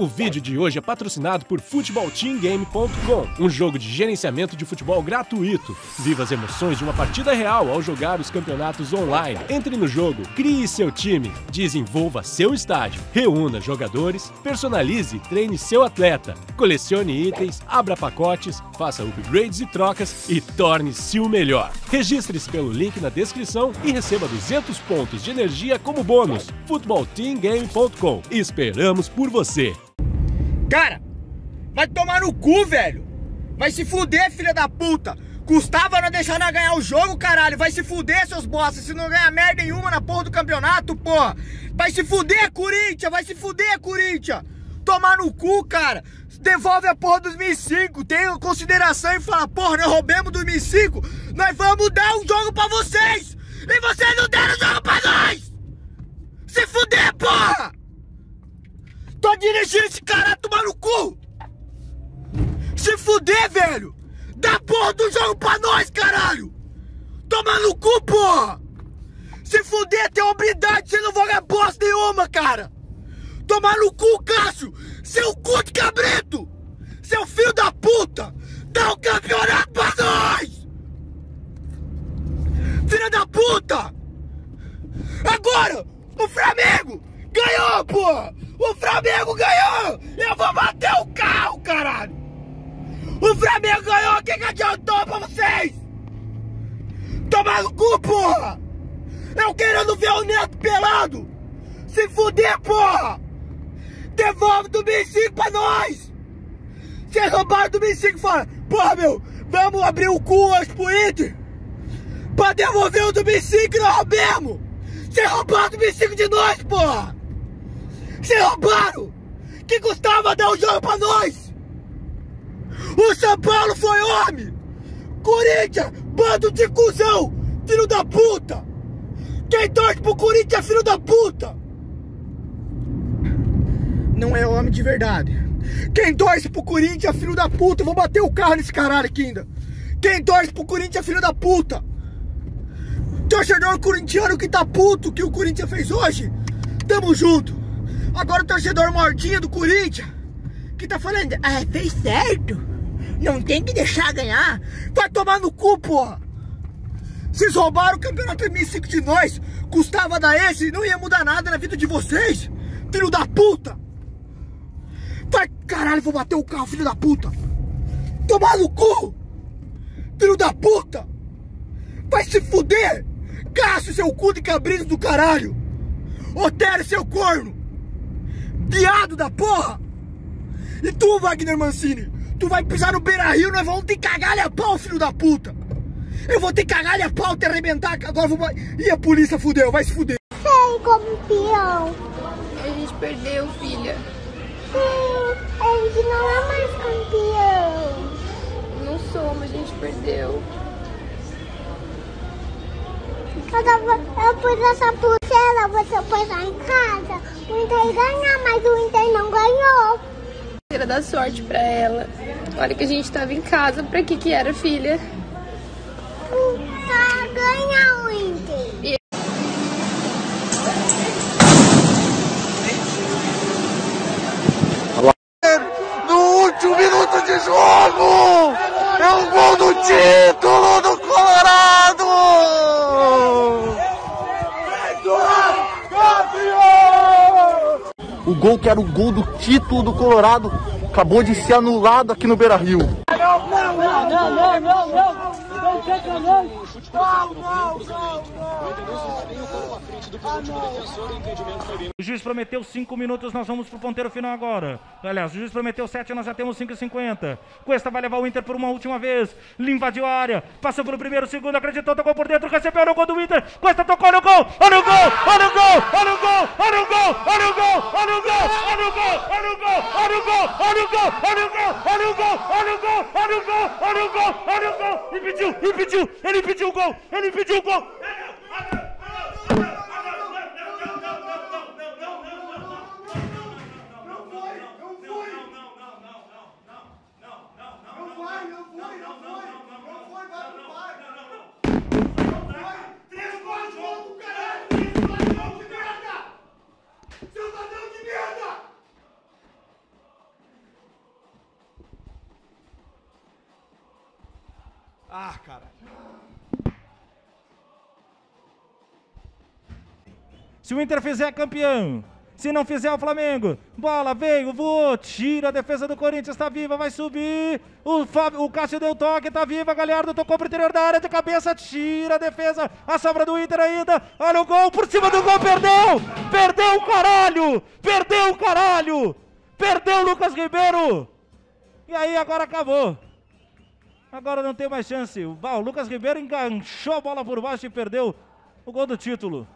O vídeo de hoje é patrocinado por FutebolTeamGame.com, um jogo de gerenciamento de futebol gratuito. Viva as emoções de uma partida real ao jogar os campeonatos online. Entre no jogo, crie seu time, desenvolva seu estádio, reúna jogadores, personalize e treine seu atleta, colecione itens, abra pacotes, faça upgrades e trocas e torne-se o melhor. Registre-se pelo link na descrição e receba 200 pontos de energia como bônus. FutebolTeamGame.com. Esperamos por você! Cara, vai tomar no cu, velho. Vai se fuder, filha da puta. Custava não deixar nós ganhar o jogo, caralho. Vai se fuder, seus bosta. Se não ganhar merda nenhuma na porra do campeonato, porra. Vai se fuder, Corinthians. Vai se fuder, Corinthians. Tomar no cu, cara. Devolve a porra 2005. Tenha consideração e fala, porra, nós roubemos 2005. Nós vamos dar um jogo pra vocês. E vocês não deram jogo pra nós. Se fuder, porra. Tô dirigindo esse cara tomar no cu! Se fuder, velho! Dá porra do jogo pra nós, caralho! Toma no cu, porra! Se fuder, tem hombridade, você não vai bosta nenhuma, cara! Tomar no cu, Cássio! Seu cu de cabrito! Seu filho da puta! Dá o um campeonato pra nós! Filha da puta! Agora, o Flamengo ganhou, porra! O Flamengo ganhou! Eu vou bater o carro, caralho! O Flamengo ganhou! O que, que adiantou pra vocês? Tomar no cu, porra! Eu querendo ver o Neto pelado! Se fuder, porra! Devolve 2005 pra nós! Vocês roubaram 2005 e fala, porra, meu, vamos abrir o cu hoje pro Inter! Pra devolver o 2005 que nós roubemos! Vocês roubaram o 2005 de nós, porra! Vocês roubaram! Que custava dar o jogo pra nós! O São Paulo foi homem! Corinthians, bando de cuzão! Filho da puta! Quem torce pro Corinthians é filho da puta! Não é homem de verdade. Quem torce pro Corinthians é filho da puta! Vou bater o carro nesse caralho aqui ainda! Quem torce pro Corinthians é filho da puta! Torcedor corintiano que tá puto que o Corinthians fez hoje! Tamo junto! Agora o torcedor mortinho do Corinthians, que tá falando, ah, fez certo. Não tem que deixar ganhar. Vai tomar no cu, porra. Vocês roubaram o campeonato 2005 de nós. Custava dar esse, não ia mudar nada na vida de vocês. Filho da puta. Vai, caralho, vou bater o carro, filho da puta. Tomar no cu. Filho da puta. Vai se fuder. Cássio, seu cu de cabrito do caralho. Otério, seu corno. Viado da porra! E tu, Wagner Mancini? Tu vai pisar no Beira Rio, nós vamos ter cagalha a pau, filho da puta! Eu vou ter cagalha a pau, te arrebentar, agora vou... E a polícia fudeu, vai se fuder! Sei, campeão! A gente perdeu, filha. Sim, a gente não é mais campeão! Não somos, a gente perdeu. Eu, tava, eu pus essa pulseira, você pôs lá em casa. O Inter ganhar, mas o Inter não ganhou. Era dar sorte pra ela. Olha que a gente tava em casa, pra que que era, filha? Pra ganhar o Inter. E... No último minuto de jogo! É o gol do título O gol que era o gol do título do Colorado acabou de ser anulado aqui no Beira Rio. Não, não, não, não, não, não, não, não, sacanagem. Não, não, não, O juiz prometeu 5 minutos, nós vamos pro ponteiro final agora. Aliás, o juiz prometeu 7, nós já temos 5 e 50. Cuesta vai levar o Inter por uma última vez. Limpa de área, passou pelo primeiro, segundo, acreditou, tocou por dentro, recebeu no gol do Inter. Cuesta tocou no gol, olha o gol, olha o gol, olha o gol, olha o gol, olha o gol, olha o gol, olha o gol, olha o gol, olha o gol, olha o gol, olha o gol, olha o gol, olha o gol, olha o gol, olha o gol, olha o gol, impediu, impediu, ele impediu o gol, ele impediu o gol. Se o Inter fizer, campeão. Se não fizer, o Flamengo. Bola, veio, voou, tira a defesa do Corinthians, tá viva, vai subir. O, Fábio, o Cássio deu toque, tá viva. Galhardo tocou pro interior da área de cabeça, tira a defesa. A sobra do Inter ainda. Olha o gol, por cima do gol, perdeu! Perdeu o caralho! Perdeu o caralho! Perdeu o Lucas Ribeiro! E aí, agora acabou. Agora não tem mais chance. O, o Lucas Ribeiro enganchou a bola por baixo e perdeu o gol do título.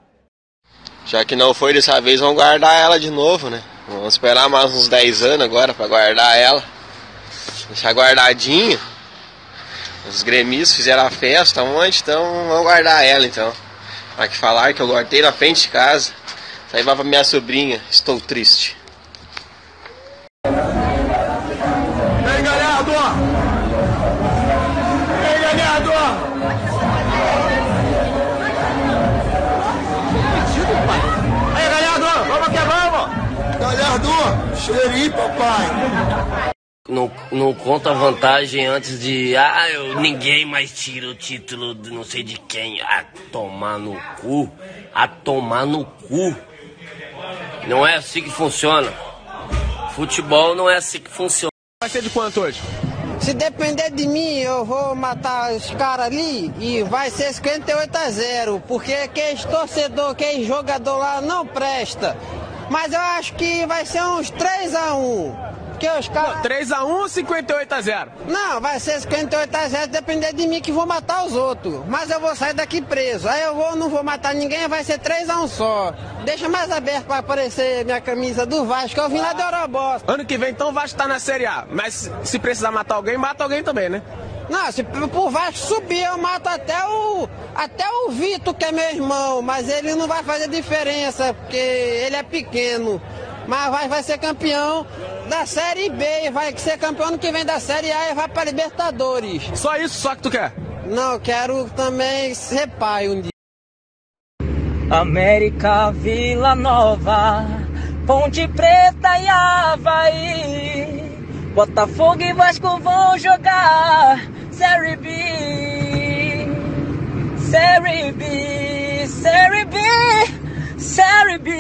Já que não foi dessa vez, vamos guardar ela de novo, né? Vamos esperar mais uns 10 anos agora para guardar ela. Deixar guardadinha. Os gremistas fizeram a festa ontem, então vamos guardar ela então. Para que falar que eu guardei na frente de casa. Vai pra minha sobrinha. Estou triste. Cheirinho, papai! Não, não conta vantagem antes de. Ah, eu, ninguém mais tira o título de não sei de quem. Ah, tomar no cu. A tomar no cu. Não é assim que funciona. Futebol não é assim que funciona. Vai ser de quanto hoje? Se depender de mim, eu vou matar os caras ali e vai ser 58 a 0, porque aqueles torcedor, aquele jogador lá não presta. Mas eu acho que vai ser uns 3 a 1. Porque os caras. 3x1 ou 58 a 0? Não, vai ser 58 a 0, depender de mim que vou matar os outros. Mas eu vou sair daqui preso. Aí eu vou, não vou matar ninguém, vai ser 3 a 1 só. Deixa mais aberto pra aparecer minha camisa do Vasco, eu vim lá de Orobós. Ano que vem então o Vasco tá na Série A. Mas se precisar matar alguém, mata alguém também, né? Não, se pro Vasco subir, eu mato até o. Até o Vitor, que é meu irmão, mas ele não vai fazer diferença, porque ele é pequeno. Mas vai, vai ser campeão da Série B, vai ser campeão ano que vem da Série A e vai pra Libertadores. Só isso, só que tu quer? Não, quero também ser pai um dia. América, Vila Nova, Ponte Preta e Havaí. Botafogo e Vasco vão jogar Série B. Série B, Série B, Série B,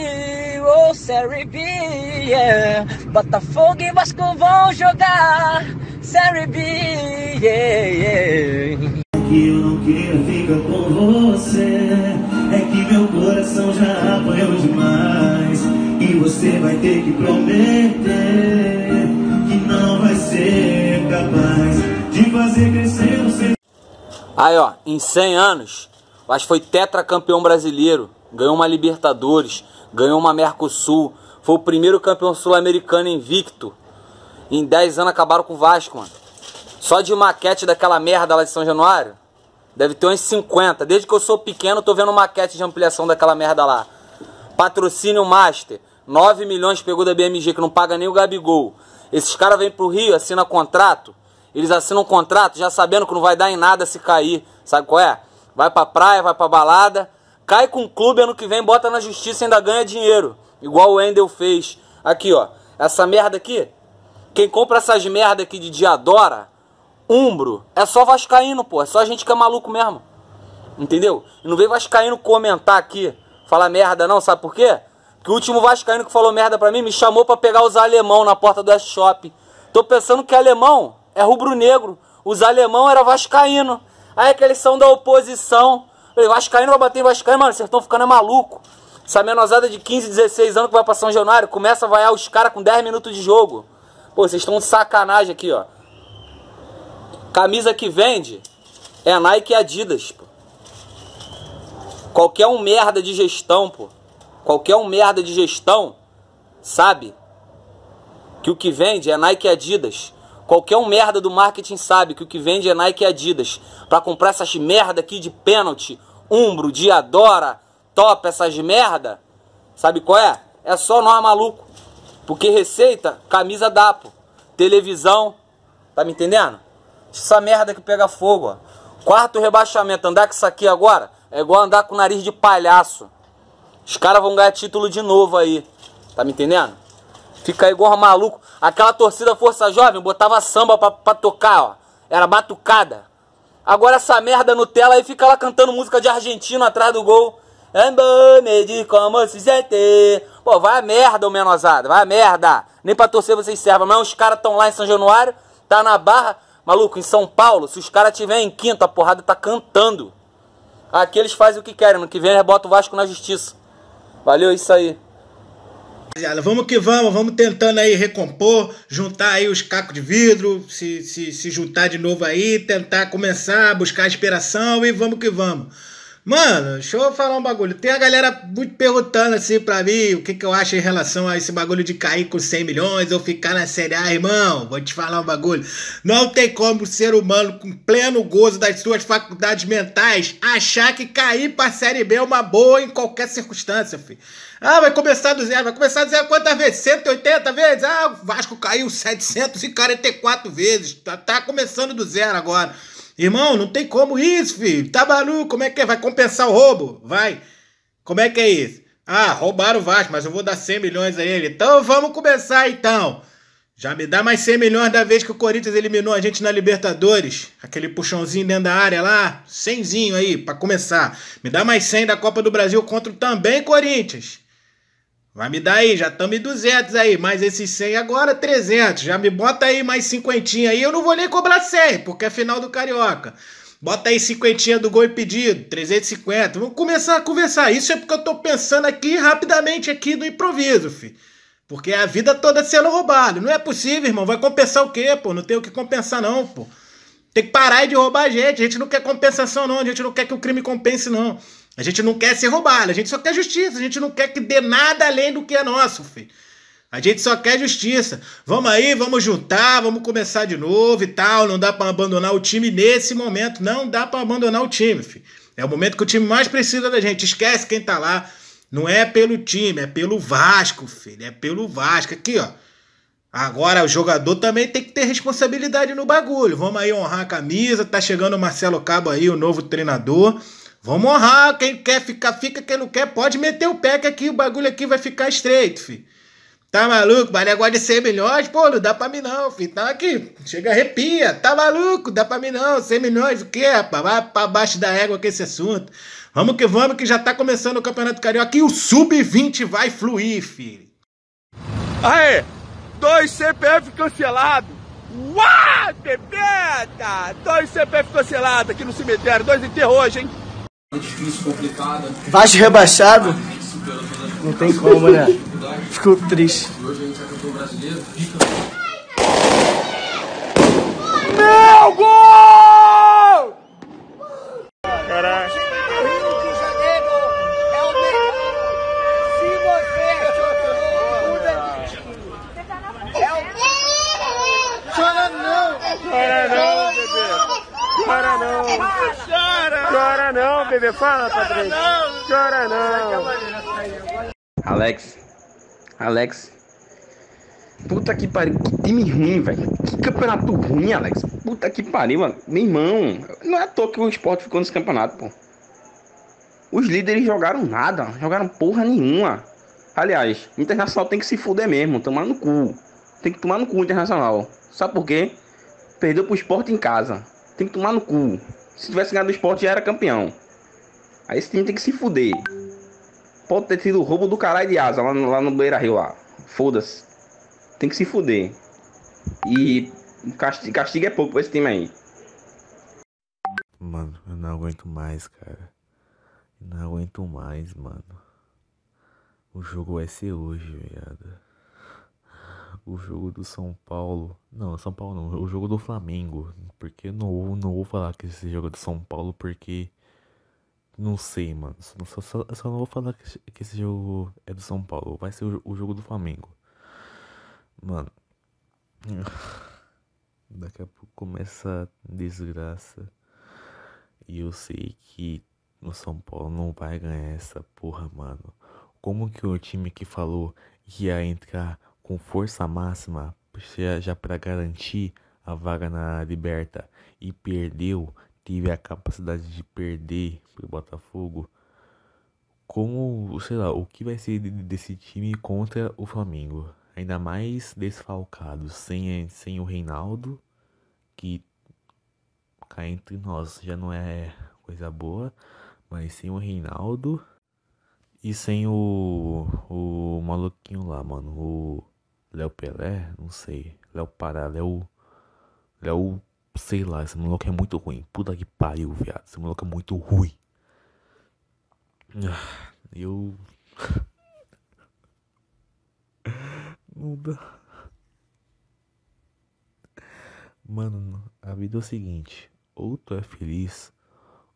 oh Série B, yeah. Botafogo e Vasco vão jogar Série B, yeah, yeah. que eu não queira ficar com você É que meu coração já apanhou demais E você vai ter que prometer ser capaz De fazer crescer o seu Aí ó, em 100 anos o Vasco foi tetracampeão brasileiro Ganhou uma Libertadores Ganhou uma Mercosul Foi o primeiro campeão sul-americano invicto Em 10 anos acabaram com o Vasco, mano só de maquete daquela merda lá de São Januário, deve ter uns 50. Desde que eu sou pequeno, tô vendo maquete de ampliação daquela merda lá. Patrocínio Master. 9 milhões pegou da BMG, que não paga nem o Gabigol. Esses caras vêm pro Rio, assinam contrato. Eles assinam contrato já sabendo que não vai dar em nada se cair. Sabe qual é? Vai pra praia, vai pra balada. Cai com o clube ano que vem, bota na justiça e ainda ganha dinheiro. Igual o Wendel fez. Aqui, ó. Essa merda aqui. Quem compra essas merda aqui de Diadora Umbro, é só Vascaíno, pô. É só gente que é maluco mesmo. Entendeu? E não vem Vascaíno comentar aqui, falar merda, não, sabe por quê? Porque o último Vascaíno que falou merda pra mim me chamou pra pegar os alemão na porta do S-Shop. Tô pensando que alemão é rubro-negro. Os alemão era Vascaíno. Aí é que eles são da oposição. Falei, Vascaíno vai bater em Vascaíno, mano, vocês estão ficando é maluco. Essa menosada de 15, 16 anos que vai pra São Januário começa a vaiar os caras com 10 minutos de jogo. Pô, vocês estão de sacanagem aqui, ó. Camisa que vende é Nike e Adidas, pô. Qualquer um merda de gestão, pô. Qualquer um merda de gestão sabe que o que vende é Nike e Adidas. Qualquer um merda do marketing sabe que o que vende é Nike e Adidas. Pra comprar essas merda aqui de pênalti, Umbro, Diadora, Top, essas merda. Sabe qual é? É só nós maluco. Porque receita, camisa dá, pô. Televisão, tá me entendendo? Essa merda que pega fogo, ó. Quarto rebaixamento, andar com isso aqui agora é igual andar com nariz de palhaço. Os caras vão ganhar título de novo aí. Tá me entendendo? Fica igual maluco. Aquela torcida Força Jovem botava samba pra, pra tocar, ó. Era batucada. Agora essa merda Nutella aí fica lá cantando música de argentino atrás do gol. Amba, medir como se sente. Pô, vai a merda, ô menosada, vai a merda. Nem pra torcer vocês servem. Mas os caras tão lá em São Januário, tá na barra. Maluco, em São Paulo, se os caras tiverem em quinta, a porrada tá cantando. Aqui eles fazem o que querem. No que vem eles botam o Vasco na justiça. Valeu, é isso aí. Vamos que vamos, vamos tentando aí recompor, juntar aí os cacos de vidro, se, se, se juntar de novo aí, tentar começar buscar inspiração e vamos que vamos. Mano, deixa eu falar um bagulho. Tem a galera muito perguntando assim pra mim o que, que eu acho em relação a esse bagulho de cair com 100 milhões ou ficar na Série A, irmão. Vou te falar um bagulho. Não tem como o ser humano, com pleno gozo das suas faculdades mentais, achar que cair pra Série B é uma boa em qualquer circunstância, filho. Ah, vai começar do zero. Vai começar do zero quantas vezes? 180 vezes? Ah, o Vasco caiu 744 vezes. Tá, tá começando do zero agora. Irmão, não tem como isso, filho. Tá maluco? Como é que é? Vai compensar o roubo? Vai. Como é que é isso? Ah, roubaram o Vasco, mas eu vou dar 100 milhões a ele. Então vamos começar então. Já me dá mais 100 milhões da vez que o Corinthians eliminou a gente na Libertadores. Aquele puxãozinho dentro da área lá. 100 aí, para começar. Me dá mais 100 da Copa do Brasil contra o também Corinthians. Vai me dar aí, já estamos em 200 aí, mais esses 100 agora 300. Já me bota aí mais 50 aí, eu não vou nem cobrar 100, porque é final do Carioca. Bota aí 50 do gol impedido, 350. Vamos começar a conversar. Isso é porque eu tô pensando aqui rapidamente aqui do improviso, fi. Porque é a vida toda sendo roubada. Não é possível, irmão. Vai compensar o quê, pô? Não tem o que compensar não, pô. Tem que parar de roubar a gente. A gente não quer compensação não, a gente não quer que o crime compense não. A gente não quer ser roubado, a gente só quer justiça, a gente não quer que dê nada além do que é nosso, filho. A gente só quer justiça. Vamos aí, vamos juntar, vamos começar de novo e tal. Não dá para abandonar o time nesse momento. Não dá para abandonar o time, filho. É o momento que o time mais precisa da gente. Esquece quem tá lá. Não é pelo time, é pelo Vasco, filho. É pelo Vasco. Aqui, ó. Agora o jogador também tem que ter responsabilidade no bagulho. Vamos aí honrar a camisa. Tá chegando o Marcelo Cabo aí, o novo treinador. Vamos honrar, quem quer ficar, fica, quem não quer, pode meter o pé que aqui o bagulho aqui vai ficar estreito, fi. Tá maluco? Mas negócio de 100 milhões, pô, não dá pra mim não, fi. Tá aqui, chega arrepia. Tá maluco? Dá pra mim não. 100 milhões, o quê, rapaz? Vai pra baixo da égua com esse assunto. Vamos que vamos, que já tá começando o Campeonato Carioca e o Sub-20 vai fluir, filho. Aê, dois CPF cancelados. Uau, bebeta! Dois CPF cancelados aqui no cemitério, dois enterros hein? Difícil, complicada. Baixo rebaixado? Não tem como, né? Fico triste. Hoje a gente é campeão brasileiro. Meu gol! Caraca. Fala, Patrícia! Chora não! Alex. Alex. Puta que pariu. Que time ruim, velho. Que campeonato ruim, Alex. Puta que pariu, mano. Meu irmão. Não é à toa que o esporte ficou nesse campeonato, pô. Os líderes jogaram nada. Jogaram porra nenhuma. Aliás, o Internacional tem que se fuder mesmo. Tomar no cu. Tem que tomar no cu o Internacional. Sabe por quê? Perdeu pro esporte em casa. Tem que tomar no cu. Se tivesse ganhado o esporte, já era campeão. Aí esse time tem que se fuder. Pode ter tido roubo do caralho de asa lá no, lá no Beira Rio lá. Foda-se. Tem que se fuder. E castigo, castigo é pouco pra esse time aí. Mano, eu não aguento mais, cara. Eu não aguento mais, mano. O jogo vai ser hoje, viado. O jogo do São Paulo. Não, São Paulo não. O jogo do Flamengo. Porque não, não vou falar que esse jogo é do São Paulo porque. Não sei, mano. Só, só, só, não vou falar que, que esse jogo é do São Paulo. Vai ser o, o jogo do Flamengo. Mano. Daqui a pouco começa a desgraça. E eu sei que o São Paulo não vai ganhar essa porra, mano. Como que o time que falou que ia entrar com força máxima já, já para garantir a vaga na Liberta e perdeu, teve a capacidade de perder pro Botafogo. Como, sei lá, o que vai ser de- desse time contra o Flamengo? Ainda mais desfalcado, sem, sem o Reinaldo, que cá entre nós já não é coisa boa, mas sem o Reinaldo e sem o o maluquinho lá, mano, o Léo Pelé, não sei, Léo Pará, Léo Léo, sei lá, esse maluco é muito ruim. Puta que pariu, viado. Esse maluco é muito ruim. Ah, eu não dá. Mano, a vida é o seguinte, ou tu é feliz,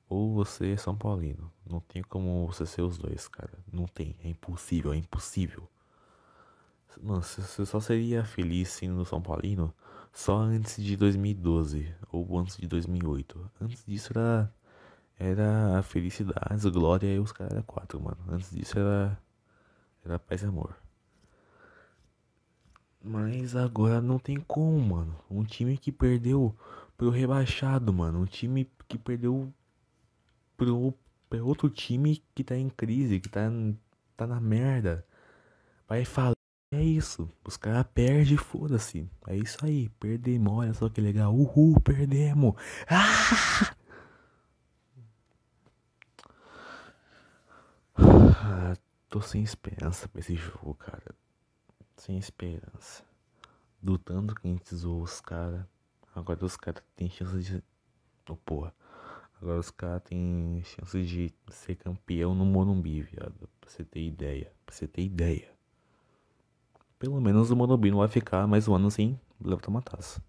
ou você é São Paulino. Não tem como você ser os dois, cara. Não tem, é impossível, é impossível. Mano, você só seria feliz sendo São Paulino só antes de 2012 ou antes de 2008. Antes disso era era felicidade, glória e os caras quatro, mano. Antes disso era era paz e amor. Mas agora não tem como, mano. Um time que perdeu pro rebaixado, mano. Um time que perdeu pro, pro outro time que tá em crise, que tá, tá na merda. Vai falar. É isso. Os caras perdem foda-se. É isso aí. Perdemos. Olha só que legal. Uhul, perdemos. Ah! tô sem esperança pra esse jogo, cara sem esperança. Do tanto que a gente zoou os caras. Agora os caras têm chance de. Oh, porra. Agora os caras têm chance de ser campeão no Morumbi, viado. Pra você ter ideia. Pra você ter ideia. Pelo menos o Morumbi não vai ficar mais um ano sem levantar uma taça.